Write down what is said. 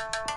you.